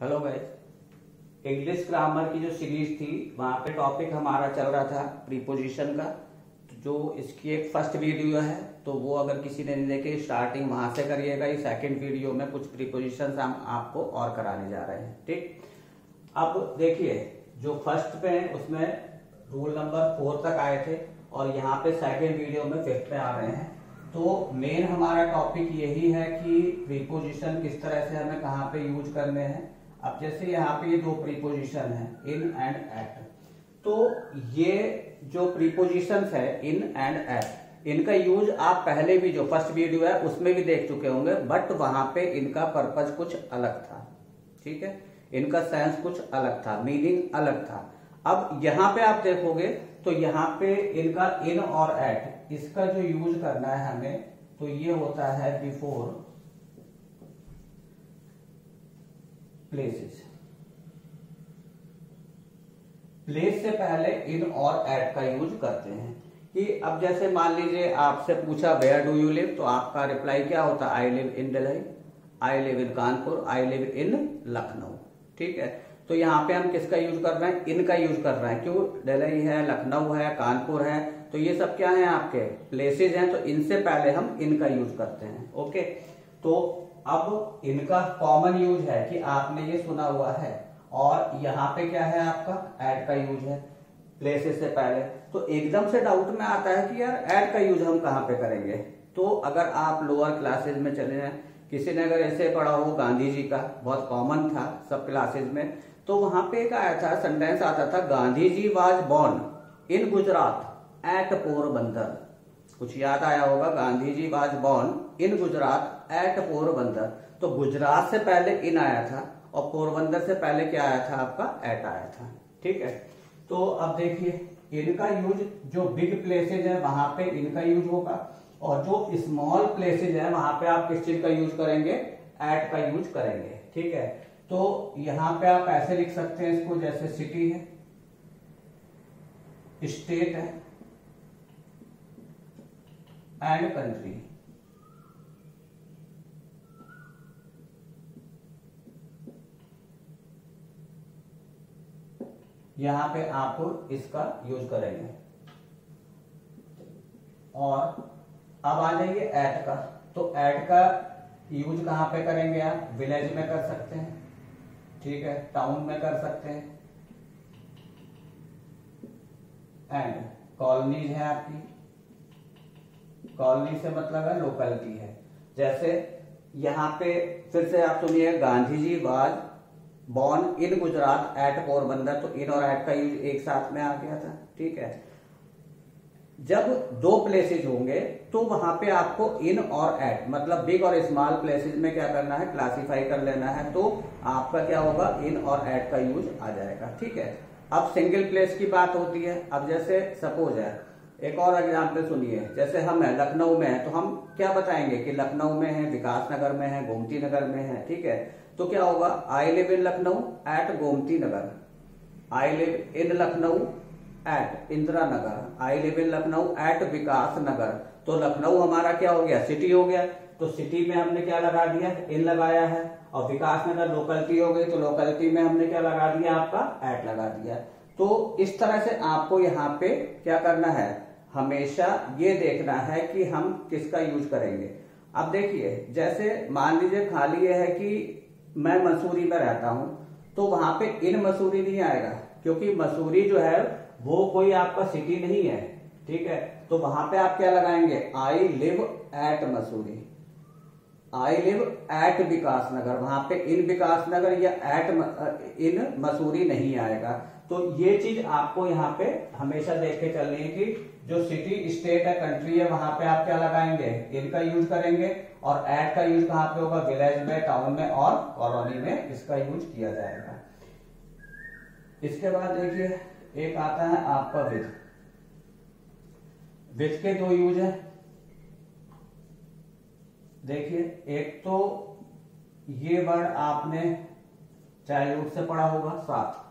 Hello guys English grammar की जो series थी, वहाँ पे टॉपिक हमारा चल रहा था प्रीपोजिशन का। जो इसकी एक फ़र्स्ट वीडियो है तो वो अगर किसी ने नहीं देखे स्टार्टिंग वहाँ से करिएगा ये सेकंड वीडियो में कुछ प्रीपोजिशन हम आपको और कराने जा रहे हैं, ठीक? अब देखिए, जो फ़र्स्ट पे है, उसमें रूल नंबर फोर तक आए थे और यहाँ पे सेकेंड वीडियो में फिफ्थ पे आ रहे हैं। तो मेन हमारा टॉपिक यही है कि प्रीपोजिशन किस तरह से हमें कहाँ पे यूज़ करने हैं। अब जैसे यहाँ पे ये दो प्रीपोजिशन है इन एंड एट तो ये जो प्रीपोजिशन है इन एंड एट इनका यूज़ आप पहले भी जो फ़र्स्ट वीडियो है, उसमें भी देख चुके होंगे बट वहाँ पे इनका पर्पज कुछ अलग था। ठीक है? इनका सेंस कुछ अलग था मीनिंग अलग था। अब यहाँ पे आप देखोगे तो यहाँ पे इनका इन और एट इसका जो यूज़ करना है हमें तो ये होता है बिफोर प्लेसेस प्लेस से पहले इन और एट का यूज़ करते हैं। कि अब जैसे मान लीजिए आपसे पूछा वेयर डू यू लिव तो आपका रिप्लाई क्या होता? I live in Delhi I live in Kanpur I live in Lucknow ठीक है? तो यहाँ पे हम किसका यूज़ कर रहे हैं? इनका यूज़ कर रहे हैं। क्यों? दिल्ली है लखनऊ है कानपुर है। तो ये सब क्या है आपके? प्लेसेज हैं। तो इनसे पहले हम इनका यूज़ करते हैं। ओके तो अब इनका कॉमन यूज़ है कि आपने ये सुना हुआ है। और यहाँ पे क्या है आपका? एड का यूज़ है। प्लेसेस से पहले। तो एकदम से डाउट में आता है कि यार एड का यूज़ हम कहाँ पे करेंगे? तो अगर आप लोअर क्लासेज में चले जाए किसी ने अगर ऐसे पढ़ा हो, गांधी जी का, बहुत कॉमन था सब क्लासेज में तो वहाँ पे एक आया था सेंटेंस आता था, Gandhi ji was born in Gujarat at Porbandar कुछ याद आया होगा? Gandhi ji was born in Gujarat at Porbandar तो गुजरात से पहले इन आया था और पोरबंदर से पहले क्या आया था आपका? एट आया था। ठीक है? तो अब देखिए, इनका यूज़ जो बिग प्लेसेज है, वहाँ पे इनका यूज़ होगा। और जो स्मॉल प्लेसेज है, वहाँ पे आप किस चीज़ का यूज़ करेंगे? एट का यूज़ करेंगे। ठीक है? तो यहाँ पे आप ऐसे लिख सकते हैं इसको, जैसे सिटी है स्टेट है एंड कंट्री यहाँ पे आप इसका यूज़ करेंगे। और अब आ जाइए एट का। तो एट का यूज़ कहाँ पे करेंगे आप? विलेज में कर सकते हैं। ठीक है टाउन में कर सकते हैं। एंड कॉलोनीज है आपकी। कॉलोनी से मतलब है लोकलिटी है। जैसे यहाँ पे फिर से आप सुनिए, Gandhi ji was born in Gujarat at Porbandar तो इन और एट का यूज़ एक साथ में आ गया था, ठीक है? जब दो प्लेसेज होंगे तो वहाँ पे आपको इन और एट मतलब बिग और स्मॉल प्लेसेज में क्या करना है? क्लासिफाई कर लेना है तो आपका क्या होगा? इन और एट का यूज़ आ जाएगा, ठीक है? अब सिंगल प्लेस की बात होती है। अब जैसे सपोज़ है, एक और एग्ज़ाम्पल सुनिए। जैसे हम है, लखनऊ में है तो हम क्या बताएँगे कि लखनऊ में है, विकास नगर में है, गोमती नगर में है, ठीक है? तो क्या होगा? I live in Lucknow at Gomti Nagar I live in Lucknow at Indira Nagar I live in Lucknow at Vikas Nagar तो लखनऊ हमारा क्या हो गया? सिटी हो गया। तो सिटी में हमने क्या लगा दिया? इन लगाया है। और विकास नगर लोकलिटी हो गई तो लोकलिटी में हमने क्या लगा दिया? आपका एट लगा दिया। तो इस तरह से आपको यहाँ पे क्या करना है? हमेशा ये देखना है कि हम किसका यूज़ करेंगे। अब देखिए, जैसे मान लीजिए खाली ये है कि मैं मसूरी में रहता हूँ तो वहाँ पे इन मसूरी नहीं आएगा, क्योंकि मसूरी जो है, वो कोई आपका सिटी नहीं है, ठीक है? तो वहाँ पे आप क्या लगाएँगे? I live at Mussoorie. I live at Vikas Nagar वहाँ पे इन विकास नगर या एट इन मसूरी नहीं आएगा। तो ये चीज़ आपको यहाँ पे हमेशा देख के चलनी है कि जो सिटी स्टेट है कंट्री है, वहाँ पे आप क्या लगाएँगे? इनका यूज़ करेंगे और एड का यूज़ कहाँ पे होगा? विलेज में टाउन में और कॉलोनी में इसका यूज़ किया जाएगा। इसके बाद देखिए, एक आता है आपका विथ विथ के दो यूज़ है। देखिए, एक तो ये वर्ड आपने चाइल्डहुड से पढ़ा होगा साथ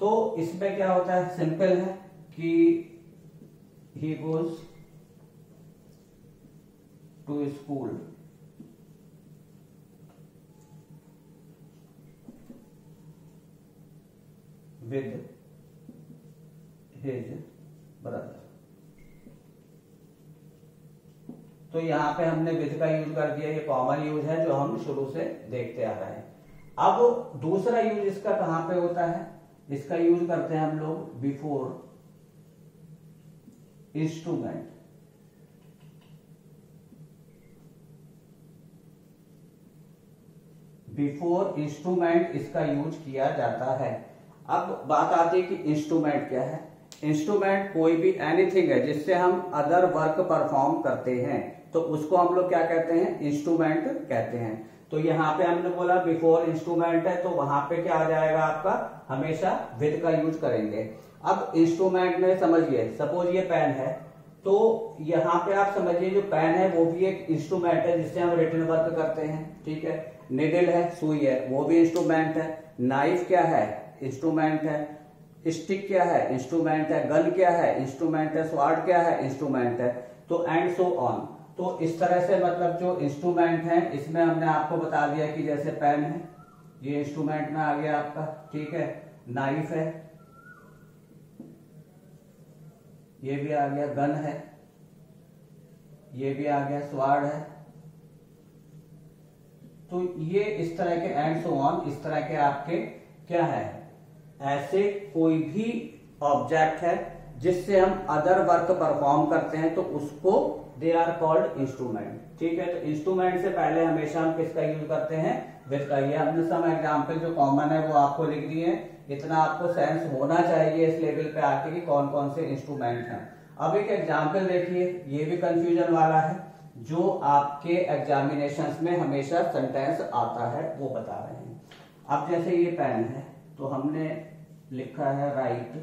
तो इसमें क्या होता है? सिंपल है कि he goes to school. With his brother. तो यहाँ पे हमने विध का यूज़ कर दिया, ये कॉमन यूज़ है जो हम शुरू से देखते आ रहे हैं। अब दूसरा यूज़ इसका कहाँ पे होता है? इसका यूज़ करते हैं हम लोग बिफोर इंस्ट्रूमेंट बिफोर इंस्ट्रूमेंट इसका यूज़ किया जाता है। अब बात आती है कि इंस्ट्रूमेंट क्या है। इंस्ट्रूमेंट कोई भी एनीथिंग है जिससे हम अदर वर्क परफॉर्म करते हैं तो उसको हम लोग क्या कहते हैं? इंस्ट्रूमेंट कहते हैं। तो यहाँ पे हमने बोला बिफोर इंस्ट्रूमेंट है तो वहाँ पे क्या आ जाएगा आपका? हमेशा विद का यूज़ करेंगे। अब इंस्ट्रूमेंट में समझिए सपोज़ ये पेन है तो यहाँ पे आप समझिए जो पेन है, वो भी एक इंस्ट्रूमेंट है जिससे हम रिटर्न वर्क करते हैं, ठीक है? निडिल है, सुई है, वो भी इंस्ट्रूमेंट है। नाइफ क्या है? इंस्ट्रूमेंट है। स्टिक क्या है? इंस्ट्रूमेंट है। गन क्या है? इंस्ट्रूमेंट है। स्वाड क्या है? इंस्ट्रूमेंट है। तो एंड सो ऑन तो इस तरह से मतलब जो इंस्ट्रूमेंट है, इसमें हमने आपको बता दिया कि जैसे पेन है, ये इंस्ट्रूमेंट में आ गया आपका, ठीक है? नाइफ है। ये भी आ गया गन है, ये भी आ गया स्वाड है। तो ये इस तरह के एंड सो ऑन इस तरह के आपके क्या है? ऐसे कोई भी ऑब्जेक्ट है जिससे हम अदर वर्क परफॉर्म करते हैं तो उसको दे आर कॉल्ड इंस्ट्रूमेंट ठीक है तो इंस्ट्रूमेंट से पहले हमेशा हम किसका यूज़ करते हैं? विद का ये हमने सम एग्ज़ाम्पल जो कॉमन है, वो आपको लिख दिए इतना आपको सेंस होना चाहिए इस लेवल पे आके कि कौन कौन से इंस्ट्रूमेंट हैं। अब एक एग्ज़ाम्पल देखिए, ये भी कंफ्यूजन वाला है। जो आपके एग्जामिनेशन में हमेशा सेंटेंस आता है, वो बता रहे हैं। अब जैसे ये पेन है तो हमने लिखा है राइट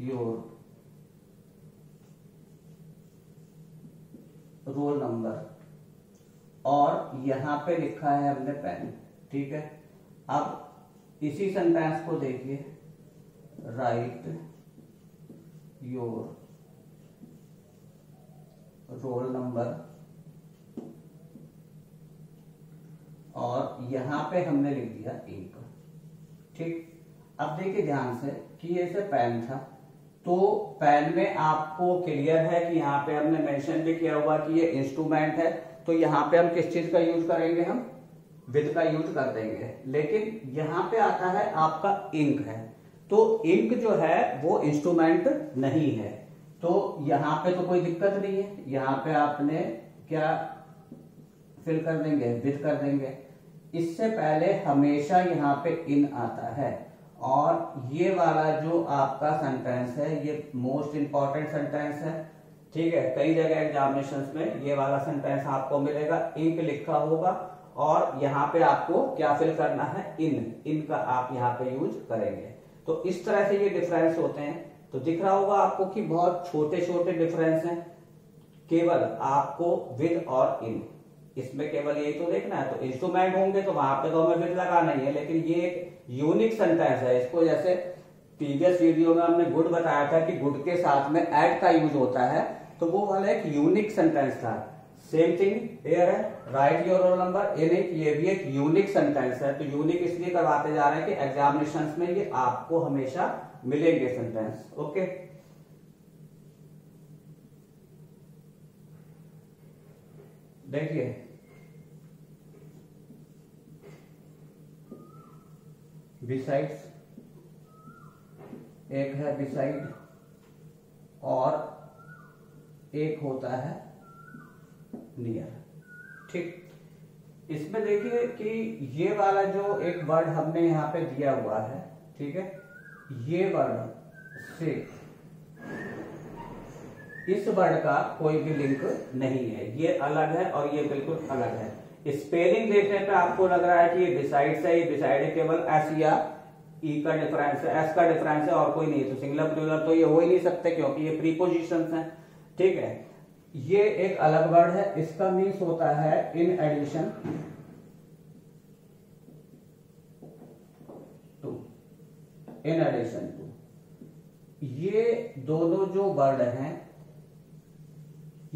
योर रोल नंबर और यहाँ पे लिखा है हमने पेन ठीक है? अब इसी सेंटेंस को देखिए। राइट योर रोल नंबर और यहाँ पे हमने लिख दिया इंक ठीक? अब देखिए ध्यान से कि ये से पेन था। तो पेन में आपको क्लियर है कि यहाँ पे हमने मेंशन भी किया हुआ कि ये इंस्ट्रूमेंट है तो यहाँ पे हम किस चीज़ का यूज़ करेंगे हम? विद का यूज़ कर देंगे। लेकिन यहाँ पे आता है आपका इंक है। तो इंक जो है, वो इंस्ट्रूमेंट नहीं है। तो यहाँ पे तो कोई दिक्कत नहीं है। यहाँ पे आपने क्या फिल कर देंगे? विद कर देंगे। इससे पहले हमेशा यहाँ पे इन आता है। और ये वाला जो आपका सेंटेंस है, ये मोस्ट इंपॉर्टेंट सेंटेंस है। ठीक है? कई जगह एग्जामिनेशन में ये वाला सेंटेंस आपको मिलेगा। इंक लिखा होगा और यहाँ पे आपको क्या फिल करना है? इन इन का आप यहाँ पे यूज़ करेंगे। तो इस तरह से ये डिफरेंस होते हैं। तो दिख रहा होगा आपको कि बहुत छोटे छोटे डिफरेंस हैं। केवल आपको विद और इन इसमें केवल यही तो देखना है तो इंस्ट्रूमेंट होंगे तो वहाँ पे तो हमें विद लगाना ही है, लेकिन ये एक यूनिक सेंटेंस है। इसको जैसे प्रीवियस वीडियो में हमने गुड बताया था कि गुड के साथ में एड का यूज़ होता है तो वो वाला एक यूनिक सेंटेंस था। सेम थिंग हेयर है right your roll number in it ये भी एक यूनिक सेंटेंस है। तो यूनिक इसलिए करवाते जा रहे हैं कि एग्जामिनेशन में ये आपको हमेशा मिलेंगे सेंटेंस ओके देखिए बिसाइड्स एक है बिसाइड और एक होता है नियर ठीक? इसमें देखिए कि ये वाला जो एक वर्ड हमने यहाँ पे दिया हुआ है, ठीक है? ये वर्ड से इस वर्ड का कोई भी लिंक नहीं है। ये अलग है और ये बिल्कुल अलग है। स्पेलिंग देखने पे आपको लग रहा है कि ये बिसाइड है ये बिसाइड है, केवल एस या ई e का डिफरेंस है एस का डिफरेंस है और कोई नहीं तो सिंगुलर प्लूरल तो ये हो ही नहीं सकते क्योंकि ये प्रीपोजिशन है। ठीक है? ये एक अलग वर्ड है, इसका मीन्स होता है in addition to in addition to ये दोनों जो वर्ड हैं,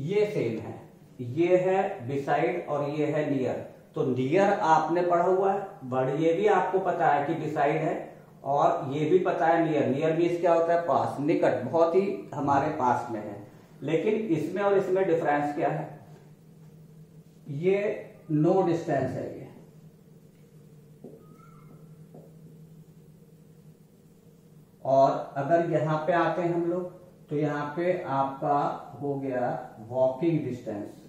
ये सेम है। ये है बिसाइड और ये है नियर तो नियर आपने पढ़ा हुआ है बट ये भी आपको पता है कि डिसाइड है और ये भी पता है नियर नियर मीन्स क्या होता है? पास, निकट, बहुत ही हमारे पास में है. लेकिन इसमें और इसमें डिफरेंस क्या है? ये नो डिस्टेंस है ये. और अगर यहाँ पे आते हैं हम लोग तो यहाँ पे आपका हो गया वॉकिंग डिस्टेंस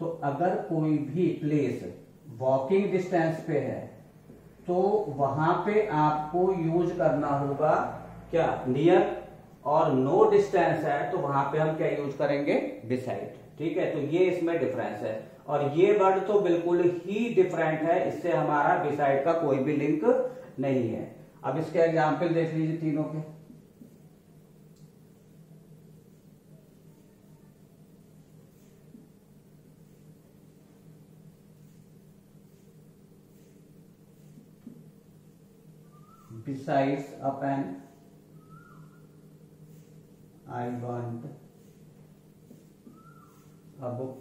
तो अगर कोई भी प्लेस वॉकिंग डिस्टेंस पे है तो वहाँ पे आपको यूज़ करना होगा क्या? नियर और नो डिस्टेंस है तो वहाँ पे हम क्या यूज़ करेंगे? बिसाइड ठीक है? तो ये इसमें डिफरेंस है। और ये वर्ड तो बिल्कुल ही डिफरेंट है, इससे हमारा बिसाइड का कोई भी लिंक नहीं है। अब इसके एग्ज़ाम्पल देख लीजिए तीनों के। Besides a pen I want a book.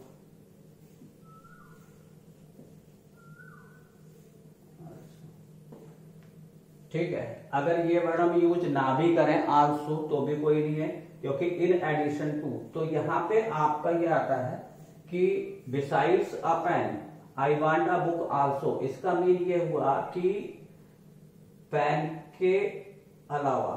ठीक है। अगर ये वर्ड हम यूज़ ना भी करें आल्सो तो भी कोई नहीं है, क्योंकि इन एडिशन टू तो यहाँ पे आपका ये आता है कि besides a pen I want a book also इसका मीन ये हुआ कि पेन के अलावा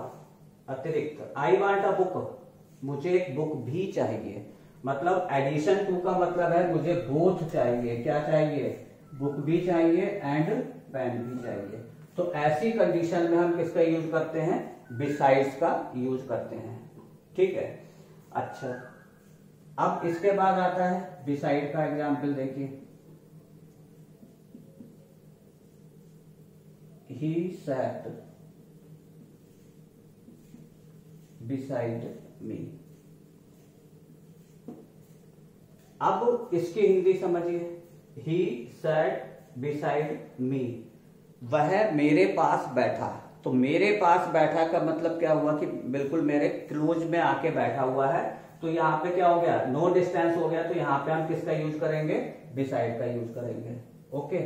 अतिरिक्त आई वांट अ बुक मुझे एक बुक भी चाहिए। मतलब एडिशन टू का मतलब है मुझे बोथ चाहिए। क्या चाहिए? बुक भी चाहिए एंड पेन भी चाहिए। तो ऐसी कंडीशन में हम किसका यूज़ करते हैं? बिसाइड्स का यूज़ करते हैं। ठीक है? अच्छा। अब इसके बाद आता है बिसाइड का एग्ज़ाम्पल देखिए। He sat beside me. अब इसकी हिंदी समझिए। ही सैट बिसाइड मी वह मेरे पास बैठा। तो मेरे पास बैठा का मतलब क्या हुआ कि बिल्कुल मेरे क्लोज में आके बैठा हुआ है। तो यहाँ पे क्या हो गया? नो no डिस्टेंस हो गया। तो यहाँ पे हम किसका यूज़ करेंगे? बिसाइड का यूज़ करेंगे। ओके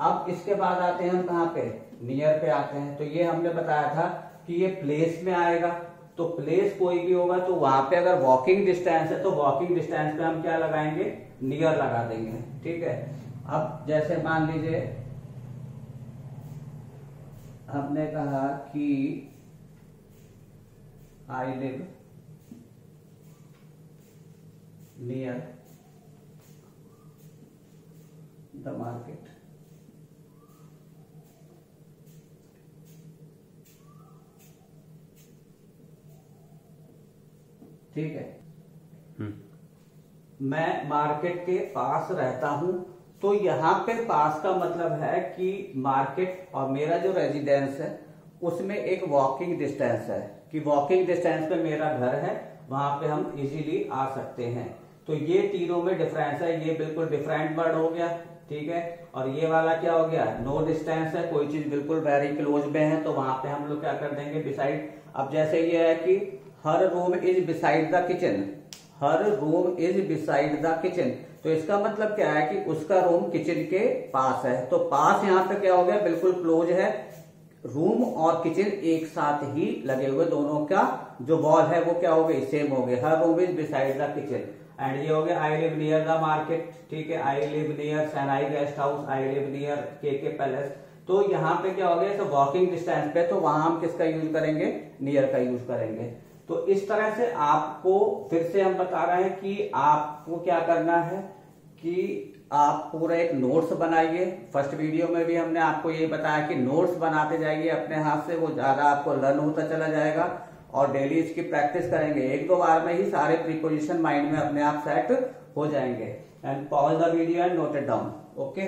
अब इसके बाद आते हैं हम कहाँ पे? नियर पे आते हैं। तो ये हमने बताया था कि ये प्लेस में आएगा। तो प्लेस कोई भी होगा तो वहाँ पे अगर वॉकिंग डिस्टेंस है तो वॉकिंग डिस्टेंस पे हम क्या लगाएँगे? नियर लगा देंगे। ठीक है? अब जैसे मान लीजिए, हमने कहा कि I live near the market ठीक है? मैं मार्केट के पास रहता हूँ तो यहाँ पे पास का मतलब है कि मार्केट और मेरा जो रेजिडेंस है उसमें एक वॉकिंग डिस्टेंस है। कि वॉकिंग डिस्टेंस पे मेरा घर है वहाँ पे हम इजीली आ सकते हैं। तो ये तीनों में डिफरेंस है ये बिल्कुल डिफरेंट वर्ड हो गया ठीक है? और ये वाला क्या हो गया? नो डिस्टेंस है कोई चीज़ बिल्कुल वेरी क्लोज में है तो वहाँ पे हम लोग क्या कर देंगे? डिसाइड अब जैसे ये है कि her room is beside the kitchen her room is beside the kitchen तो इसका मतलब क्या है कि उसका रूम किचन के पास है। तो पास यहाँ पे क्या हो गया? बिल्कुल क्लोज है। रूम और किचन एक साथ ही लगे हुए दोनों का जो वॉल है, वो क्या हो गई? सेम हो गए her room is beside the kitchen and ये हो गया I live near the market ठीक है I live near सैनाई guest house I live near K K palace तो यहाँ पे क्या हो गया? तो वॉकिंग डिस्टेंस पे तो वहाँ हम किसका यूज़ करेंगे? नियर का यूज़ करेंगे। तो इस तरह से आपको फिर से हम बता रहे हैं कि आपको क्या करना है कि आप पूरा एक नोट्स बनाइए। फ़र्स्ट वीडियो में भी हमने आपको ये बताया कि नोट्स बनाते जाइए अपने हाथ से, वो ज़्यादा आपको लर्न होता चला जाएगा और डेली इसकी प्रैक्टिस करेंगे। एक दो बार में ही सारे प्रिपोजिशन माइंड में अपने आप सेट हो जाएँगे। And pause the video and note it down okay